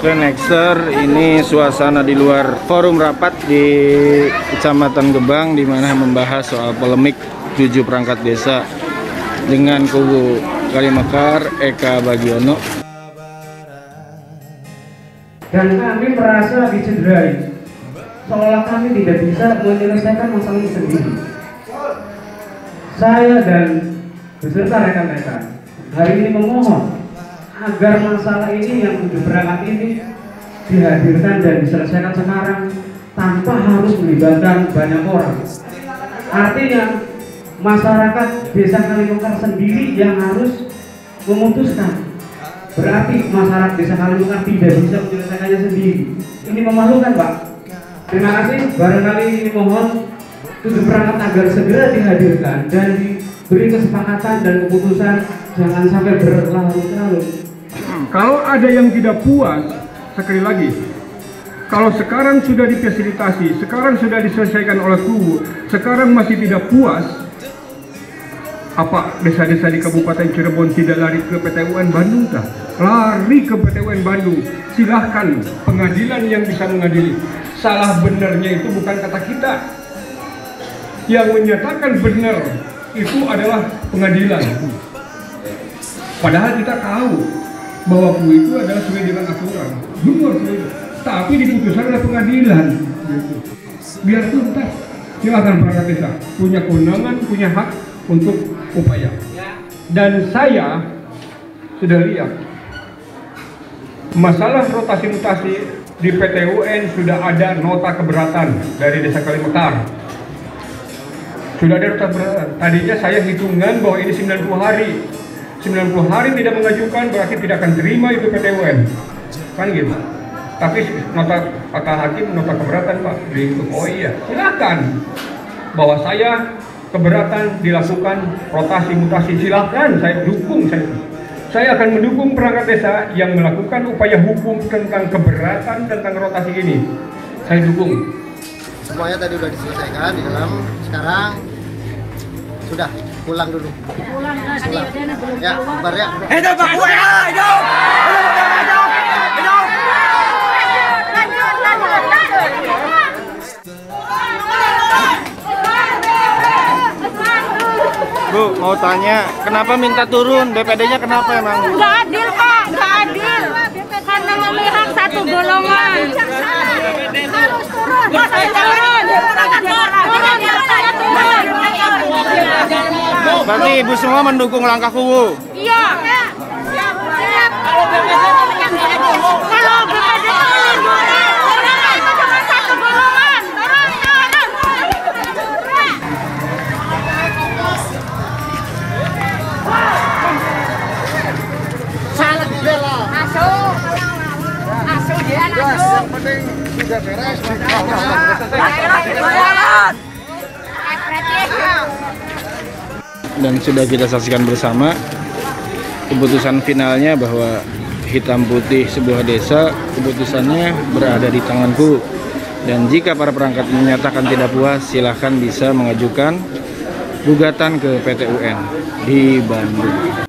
Oke, Nexter, ini suasana di luar forum rapat di Kecamatan Gebang di mana membahas soal polemik tujuh perangkat desa dengan kubu Kalimekar Eka Bagiono. Dan kami merasa dicederai, seolah kami tidak bisa menyelesaikan masalah ini sendiri. Saya dan beserta rekan-rekan hari ini memohon agar masalah ini yang tujuh perangkat ini dihadirkan dan diselesaikan sekarang tanpa harus melibatkan banyak orang. Artinya masyarakat desa Kalimekar sendiri yang harus memutuskan. Berarti masyarakat desa Kalimekar tidak bisa menyelesaikannya sendiri. Ini memalukan, Pak. Terima kasih. Barangkali ini mohon tujuh perangkat agar segera dihadirkan dan diberi kesepakatan dan keputusan jangan sampai berlarut-larut. Kalau ada yang tidak puas, sekali lagi, kalau sekarang sudah difasilitasi, sekarang sudah diselesaikan oleh kubu, sekarang masih tidak puas, apa desa-desa di Kabupaten Cirebon tidak lari ke PT UN Bandung kah? Lari ke PT UN Bandung. Silahkan pengadilan yang bisa mengadili. Salah benernya itu bukan kata kita. Yang menyatakan benar itu adalah pengadilan. Padahal kita tahu bahwa kubu itu adalah sesuai dengan aturan. Benar itu. Tapi diputuskan oleh pengadilan. Gitu. Biar tuntas. Silakan perangkat desa punya kewenangan, punya hak untuk upaya. Dan saya sudah lihat masalah rotasi mutasi di PT UN sudah ada nota keberatan dari Desa Kalimekar. Sudah ada nota keberatan. Tadinya saya hitungan bahwa ini 90 hari. 90 hari tidak mengajukan berarti tidak akan terima itu PT UN. Kan gitu. Tapi nota kata hakim nota keberatan Pak di oh iya silakan. Bahwa saya keberatan dilakukan rotasi mutasi silakan. Saya dukung saya saya akan mendukung perangkat desa yang melakukan upaya hukum tentang keberatan tentang rotasi ini. Saya dukung. Semuanya tadi sudah diselesaikan di dalam. Sekarang sudah pulang dulu pulang pulang ya kabar ya Hidup Pak Gue! Hidup! Bu, mau tanya, kenapa minta turun? BPD-nya kenapa emang? Nggak adil Pak, nggak adil. Karena memihak satu golongan. Harus turun. Turun. Turun, ya saya turun. Berarti ibu semua mendukung langkah kubu. Iya. Kalau BPD melindungi orang itu cuma satu golongan. Turun, turun. salah bela Masuk. Masuk dia masuk. yang penting sudah beres dan sudah kita saksikan bersama keputusan finalnya bahwa hitam putih sebuah desa keputusannya berada di tanganku. Dan jika para perangkat menyatakan tidak puas silahkan bisa mengajukan gugatan ke PT UN di Bandung.